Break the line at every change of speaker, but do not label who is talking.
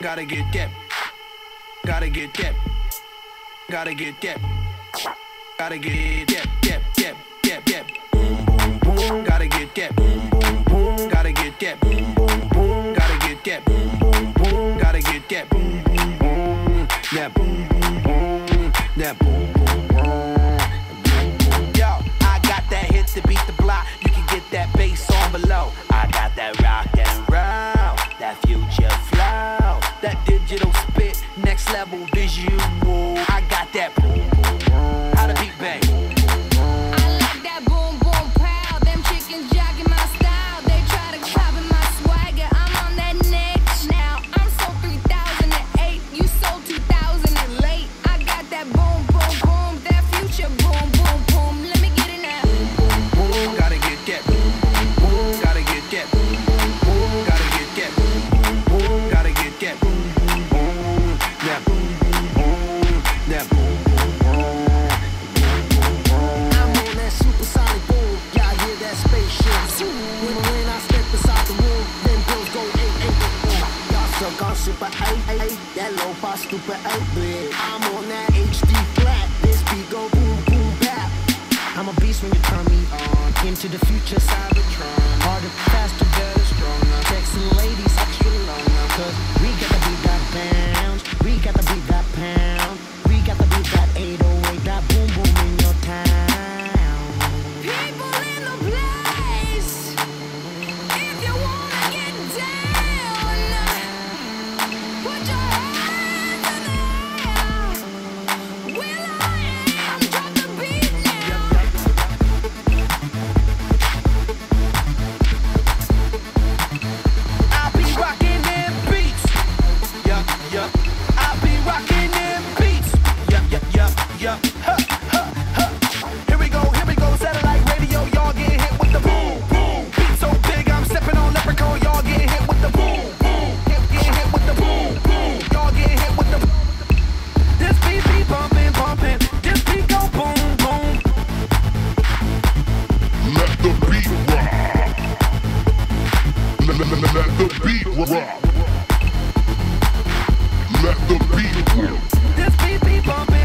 Gotta get that. Gotta get that. Gotta get that. Gotta get that. That. That. That. That. Boom. Boom. Boom. Gotta get that. Boom. Boom. Boom. Gotta get that. Boom. Boom. Boom. Gotta get that. Boom. Boom. Boom. Gotta get that. Boom. Boom. Boom. That. Boom. Boom. Boom. That. Boom. digital spit, next level visual.
super eight, eight, that low fi stupid eight. I'm on that HD flat, this beat go boom boom bap. I'm a beast when you turn me on. Into the future, Cybertron. Harder, faster, better, stronger. Sexy lady. and let the beat rock. Let the beat
rock. This beat be bumping.